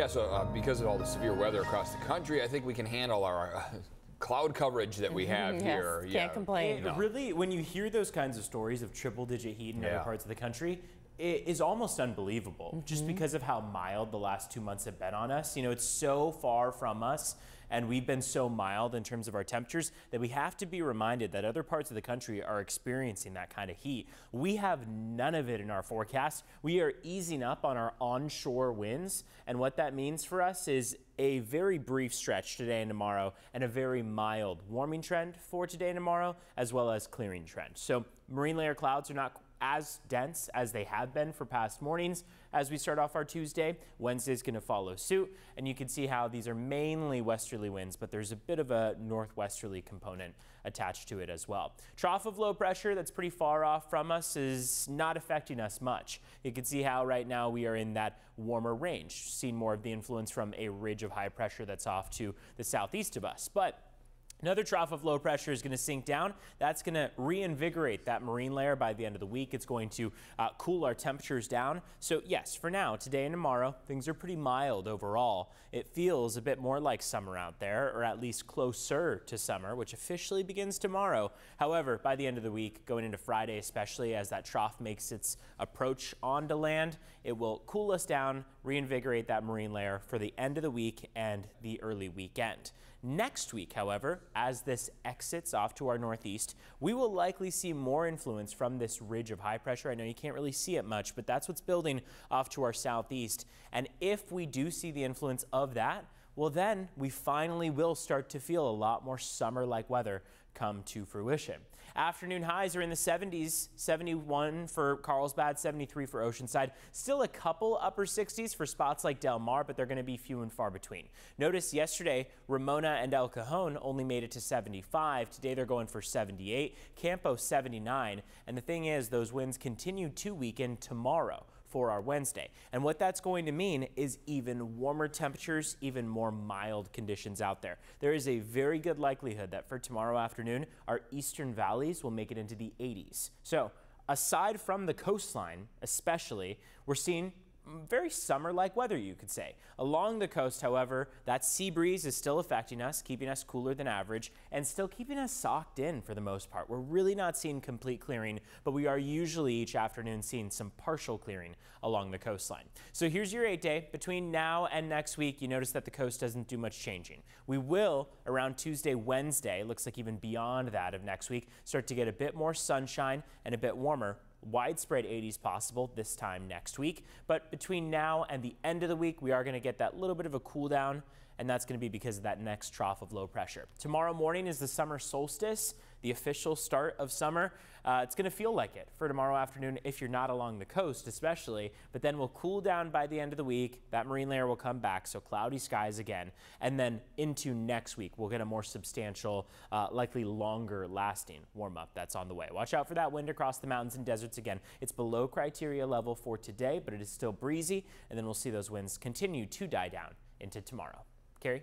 Yeah, so uh, because of all the severe weather across the country, I think we can handle our uh, cloud coverage that we have yes, here. Can't yeah. complain. It really, when you hear those kinds of stories of triple digit heat in Yeah. other parts of the country, it is almost unbelievable just mm-hmm. because of how mild the last two months have been on us. You know, it's so far from us and we've been so mild in terms of our temperatures that we have to be reminded that other parts of the country are experiencing that kind of heat. We have none of it in our forecast. We are easing up on our onshore winds. And what that means for us is a very brief stretch today and tomorrow and a very mild warming trend for today and tomorrow, as well as clearing trend. So marine layer clouds are not as dense as they have been for past mornings as we start off our Tuesday. Wednesday's going to follow suit, and you can see how these are mainly westerly winds, but there's a bit of a northwesterly component attached to it as well. Trough of low pressure that's pretty far off from us is not affecting us much. You can see how right now we are in that warmer range, seeing more of the influence from a ridge of high pressure that's off to the southeast of us. But Another trough of low pressure is going to sink down. That's going to reinvigorate that marine layer by the end of the week. It's going to uh, cool our temperatures down. So yes, for now, today and tomorrow, things are pretty mild overall. It feels a bit more like summer out there, or at least closer to summer, which officially begins tomorrow. However, by the end of the week, going into Friday, especially as that trough makes its approach onto land, it will cool us down, reinvigorate that marine layer for the end of the week and the early weekend. Next week, however, as this exits off to our northeast, we will likely see more influence from this ridge of high pressure. I know you can't really see it much, but that's what's building off to our southeast. And if we do see the influence of that, well, then we finally will start to feel a lot more summer-like weather come to fruition. Afternoon highs are in the 70s, 71 for Carlsbad, 73 for Oceanside. Still a couple upper 60s for spots like Del Mar, but they're going to be few and far between. Notice yesterday, Ramona and El Cajon only made it to 75. Today they're going for 78. Campo 79. And the thing is, those winds continue to weaken tomorrow for our Wednesday. And what that's going to mean is even warmer temperatures, even more mild conditions out there. There is a very good likelihood that for tomorrow afternoon, our eastern valleys will make it into the 80s. So aside from the coastline, especially, we're seeing very summer-like weather, you could say. Along the coast, however, that sea breeze is still affecting us, keeping us cooler than average, and still keeping us socked in for the most part. We're really not seeing complete clearing, but we are usually each afternoon seeing some partial clearing along the coastline. So here's your eight day. Between now and next week, you notice that the coast doesn't do much changing. We will, around Tuesday, Wednesday, looks like even beyond that of next week, start to get a bit more sunshine and a bit warmer widespread 80s possible this time next week. But between now and the end of the week, we are going to get that little bit of a cool down, and that's going to be because of that next trough of low pressure. Tomorrow morning is the summer solstice, the official start of summer. Uh, it's going to feel like it for tomorrow afternoon if you're not along the coast, especially, but then we'll cool down by the end of the week. That marine layer will come back, so cloudy skies again. And then into next week, we'll get a more substantial, uh, likely longer lasting warm up that's on the way. Watch out for that wind across the mountains and deserts again. It's below criteria level for today, but it is still breezy, and then we'll see those winds continue to die down into tomorrow. Carrie?